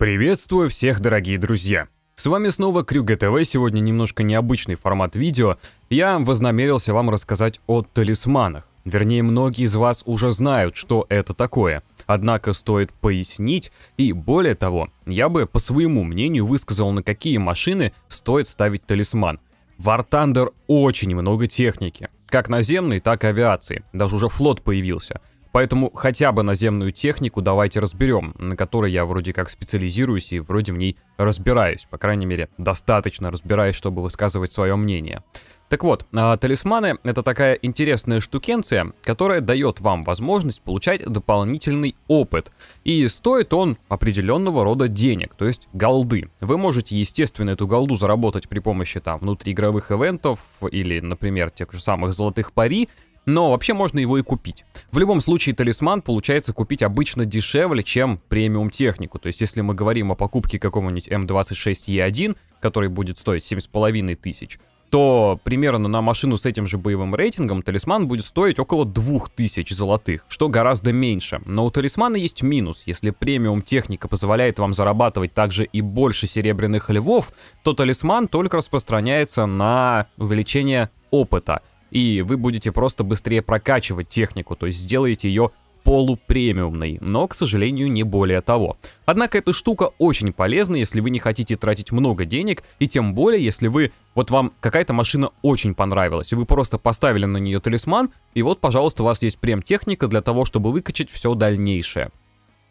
Приветствую всех, дорогие друзья! С вами снова Крюга ТВ, сегодня немножко необычный формат видео. Я вознамерился вам рассказать о талисманах. Вернее, многие из вас уже знают, что это такое. Однако стоит пояснить, и более того, я бы по своему мнению высказал, на какие машины стоит ставить талисман. В War Thunder очень много техники, как наземной, так и авиации. Даже уже флот появился. Поэтому хотя бы наземную технику давайте разберем, на которой я вроде как специализируюсь и вроде в ней разбираюсь. По крайней мере, достаточно разбираюсь, чтобы высказывать свое мнение. Так вот, а, талисманы — это такая интересная штукенция, которая дает вам возможность получать дополнительный опыт. И стоит он определенного рода денег, то есть голды. Вы можете, естественно, эту голду заработать при помощи там внутриигровых ивентов или, например, тех же самых золотых пари, но вообще можно его и купить. В любом случае, талисман получается купить обычно дешевле, чем премиум технику. То есть, если мы говорим о покупке какого-нибудь М26Е1, который будет стоить 7,5 тысяч, то примерно на машину с этим же боевым рейтингом талисман будет стоить около 2000 золотых, что гораздо меньше. Но у талисмана есть минус. Если премиум техника позволяет вам зарабатывать также и больше серебряных львов, то талисман только распространяется на увеличение опыта и вы будете просто быстрее прокачивать технику, то есть сделаете ее полупремиумной, но, к сожалению, не более того. Однако эта штука очень полезна, если вы не хотите тратить много денег, и тем более, если вы, вот вам какая-то машина очень понравилась, и вы просто поставили на нее талисман, и вот, пожалуйста, у вас есть прем-техника для того, чтобы выкачать все дальнейшее.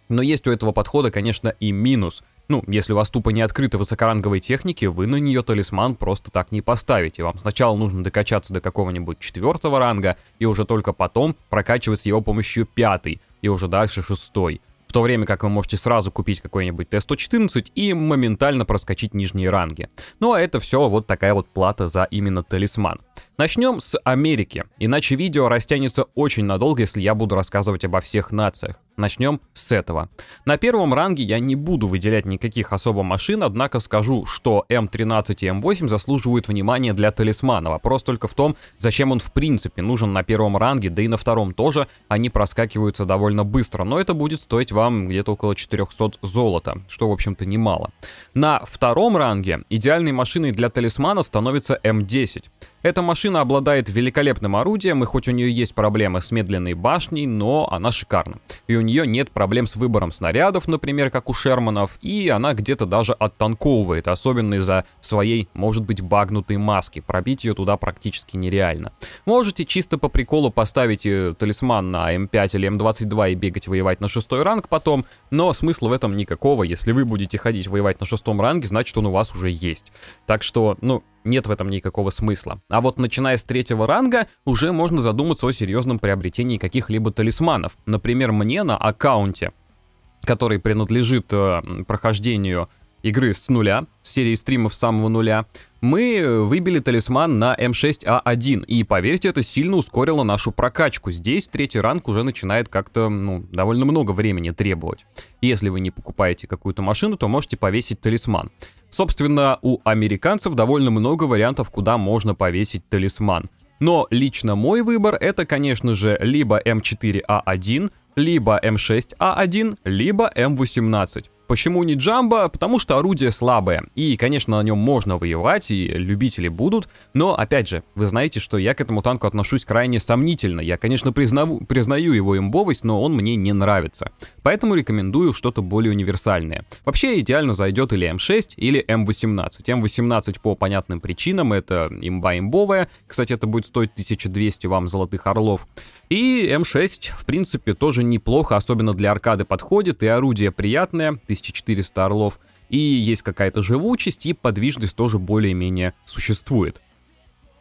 Но есть у этого подхода, конечно, и минус. Ну, если у вас тупо не открыты высокоранговой техники, вы на нее талисман просто так не поставите. Вам сначала нужно докачаться до какого-нибудь четвертого ранга, и уже только потом прокачивать с его помощью пятый, и уже дальше шестой. В то время как вы можете сразу купить какой-нибудь Т-114 и моментально проскочить нижние ранги. Ну а это все вот такая вот плата за именно талисман. Начнем с Америки, иначе видео растянется очень надолго, если я буду рассказывать обо всех нациях. Начнем с этого. На первом ранге я не буду выделять никаких особо машин, однако скажу, что М13 и М8 заслуживают внимания для талисмана. Вопрос только в том, зачем он в принципе нужен на первом ранге, да и на втором тоже. Они проскакиваются довольно быстро, но это будет стоить вам где-то около 400 золота, что в общем-то немало. На втором ранге идеальной машиной для талисмана становится М10. Эта машина обладает великолепным орудием, и хоть у нее есть проблемы с медленной башней, но она шикарна. И у нее нет проблем с выбором снарядов, например, как у Шерманов, и она где-то даже оттанковывает, особенно из-за своей, может быть, багнутой маски. Пробить ее туда практически нереально. Можете чисто по приколу поставить э, талисман на М5 или М22 и бегать воевать на шестой ранг потом, но смысла в этом никакого. Если вы будете ходить воевать на шестом ранге, значит он у вас уже есть. Так что, ну, нет в этом никакого смысла. А вот начиная с третьего ранга, уже можно задуматься о серьезном приобретении каких-либо талисманов. Например, мне на аккаунте, который принадлежит э, прохождению игры с нуля, серии стримов с самого нуля, мы выбили талисман на М6А1, и поверьте, это сильно ускорило нашу прокачку. Здесь третий ранг уже начинает как-то, ну, довольно много времени требовать. Если вы не покупаете какую-то машину, то можете повесить талисман. Собственно, у американцев довольно много вариантов, куда можно повесить талисман. Но лично мой выбор это, конечно же, либо М4А1, либо М6А1, либо М18. Почему не Джамбо? Потому что орудие слабое. И, конечно, на нем можно воевать, и любители будут. Но, опять же, вы знаете, что я к этому танку отношусь крайне сомнительно. Я, конечно, признаю, признаю его имбовость, но он мне не нравится. Поэтому рекомендую что-то более универсальное. Вообще, идеально зайдет или М6, или М18. М18 по понятным причинам, это имба имбовая. Кстати, это будет стоить 1200 вам золотых орлов. И М6, в принципе, тоже неплохо, особенно для аркады подходит, и орудие приятное, 1400 орлов, и есть какая-то живучесть, и подвижность тоже более-менее существует.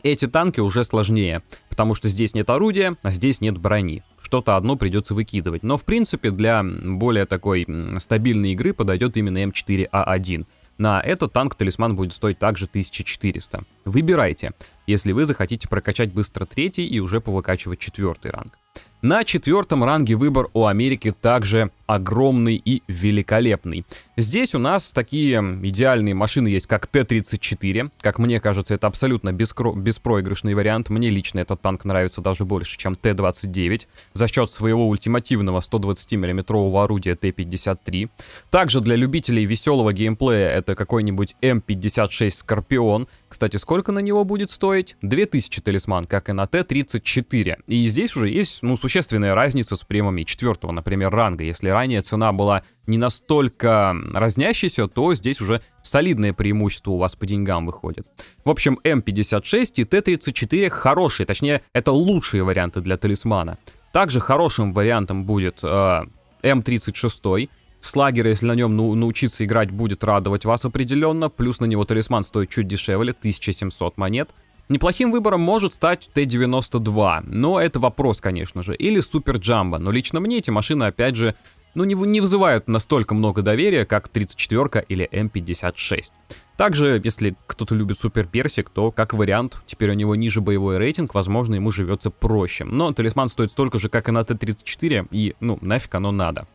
Эти танки уже сложнее, потому что здесь нет орудия, а здесь нет брони. Что-то одно придется выкидывать. Но в принципе для более такой стабильной игры подойдет именно М4А1. На этот танк талисман будет стоить также 1400. Выбирайте, если вы захотите прокачать быстро третий и уже повыкачивать четвертый ранг. На четвертом ранге выбор у Америки также огромный и великолепный. Здесь у нас такие идеальные машины есть, как Т-34. Как мне кажется, это абсолютно беспроигрышный вариант. Мне лично этот танк нравится даже больше, чем Т-29, за счет своего ультимативного 120 миллиметрового орудия Т-53. Также для любителей веселого геймплея это какой-нибудь М56 Скорпион. Кстати, сколько на него будет стоить? 2000 талисман, как и на Т-34. И здесь уже есть, ну, существенная разница с премами четвертого, например, ранга. Если ранее цена была не настолько разнящейся, то здесь уже солидное преимущество у вас по деньгам выходит. В общем, М56 и Т-34 хорошие, точнее, это лучшие варианты для талисмана. Также хорошим вариантом будет э, М36, Слагер, если на нем ну, научиться играть, будет радовать вас определенно. Плюс на него талисман стоит чуть дешевле, 1700 монет. Неплохим выбором может стать Т-92, но это вопрос, конечно же. Или Супер Джамбо, но лично мне эти машины, опять же, ну не, не вызывают настолько много доверия, как 34 или М56. Также, если кто-то любит Супер Персик, то как вариант, теперь у него ниже боевой рейтинг, возможно, ему живется проще. Но талисман стоит столько же, как и на Т-34, и, ну, нафиг оно надо.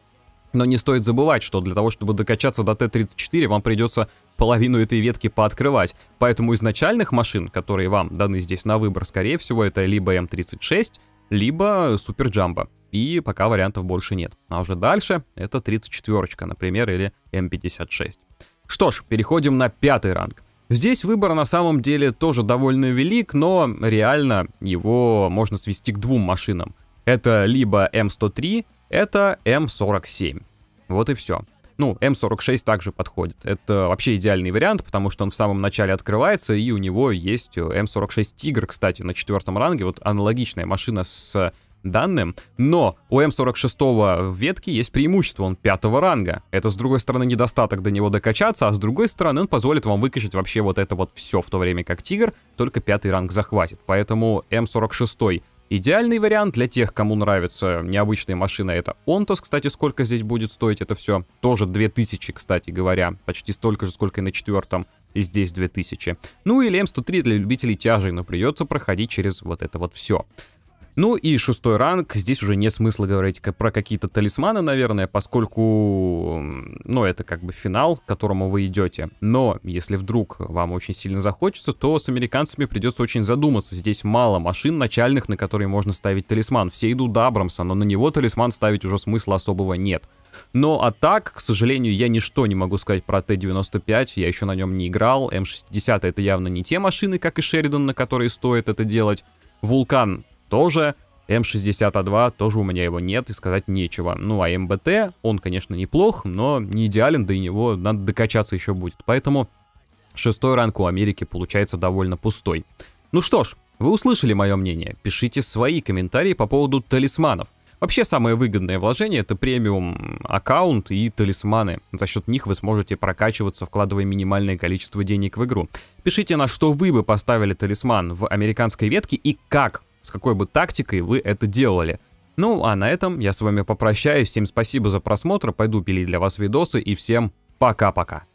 Но не стоит забывать, что для того, чтобы докачаться до Т-34, вам придется половину этой ветки пооткрывать. Поэтому изначальных машин, которые вам даны здесь на выбор, скорее всего, это либо М36, либо Супер Джамбо. И пока вариантов больше нет. А уже дальше это 34, например, или М56. Что ж, переходим на пятый ранг. Здесь выбор на самом деле тоже довольно велик, но реально его можно свести к двум машинам. Это либо М103, это М47. Вот и все. Ну, М46 также подходит. Это вообще идеальный вариант, потому что он в самом начале открывается, и у него есть М46 Тигр, кстати, на четвертом ранге. Вот аналогичная машина с данным, но у М46 в ветке есть преимущество, он пятого ранга. Это, с другой стороны, недостаток до него докачаться, а с другой стороны, он позволит вам выкачать вообще вот это вот все, в то время как Тигр только пятый ранг захватит. Поэтому М46 Идеальный вариант для тех, кому нравится необычная машина, это Онтос, кстати, сколько здесь будет стоить это все. Тоже 2000, кстати говоря, почти столько же, сколько и на четвертом, и здесь 2000. Ну или М103 для любителей тяжей, но придется проходить через вот это вот все. Ну и шестой ранг, здесь уже нет смысла говорить про какие-то талисманы, наверное, поскольку, ну, это как бы финал, к которому вы идете. Но если вдруг вам очень сильно захочется, то с американцами придется очень задуматься. Здесь мало машин начальных, на которые можно ставить талисман. Все идут до Абрамса, но на него талисман ставить уже смысла особого нет. Но а так, к сожалению, я ничто не могу сказать про Т-95, я еще на нем не играл. М60 это явно не те машины, как и Шеридан, на которые стоит это делать. Вулкан тоже. М62 тоже у меня его нет и сказать нечего. Ну а МБТ, он, конечно, неплох, но не идеален, да и него надо докачаться еще будет. Поэтому шестой ранг у Америки получается довольно пустой. Ну что ж, вы услышали мое мнение. Пишите свои комментарии по поводу талисманов. Вообще самое выгодное вложение это премиум аккаунт и талисманы. За счет них вы сможете прокачиваться, вкладывая минимальное количество денег в игру. Пишите, на что вы бы поставили талисман в американской ветке и как с какой бы тактикой вы это делали. Ну, а на этом я с вами попрощаюсь. Всем спасибо за просмотр, пойду пилить для вас видосы и всем пока-пока.